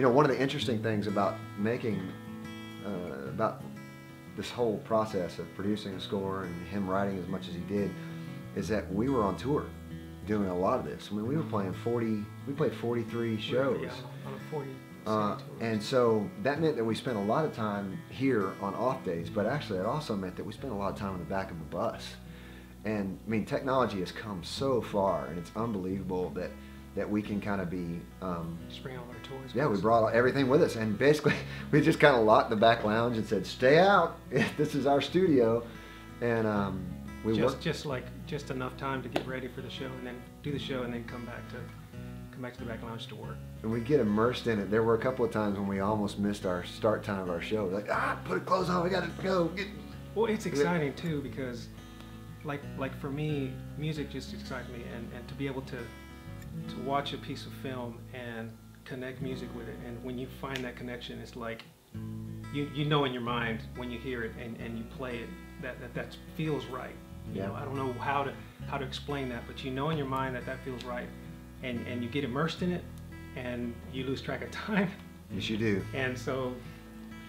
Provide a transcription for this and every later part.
you know, one of the interesting things about making, uh, about this whole process of producing a score and him writing as much as he did, is that we were on tour doing a lot of this. I mean, we were playing 40, we played 43 shows. Yeah, on a 40 Uh, and so that meant that we spent a lot of time here on off days, but actually it also meant that we spent a lot of time in the back of the bus. And I mean, technology has come so far, and it's unbelievable that that we can kind of be. Um, Just bring all our toys. yeah, we brought everything with us, and basically we just kind of locked the back lounge and said, "Stay out. this is our studio," and um, we just worked. just like just enough time to get ready for the show and then do the show and then come back to come back to the back lounge to work. And we get immersed in it. There were a couple of times when we almost missed our start time of our show. Like, ah, put clothes on. We gotta go. Get, Well, it's exciting too because, like, like for me, music just excites me, and, and to be able to to watch a piece of film and connect music with it, and when you find that connection, it's like you you know in your mind when you hear it and, and you play it that that, that feels right. You Yeah. know, I don't know how to how to explain that, but you know in your mind that that feels right, and and you get immersed in it, and you lose track of time, yes, you do. and so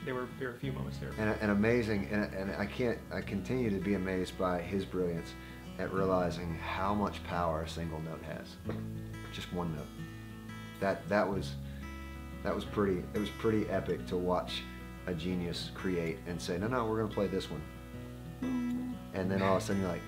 there were there were a few moments there. and, and amazing and, and i can't i continue to be amazed by his brilliance at realizing how much power a single note has just one note. That that was that was pretty it was pretty epic to watch a genius create and say no no we're to play this one. And then all of a sudden you're like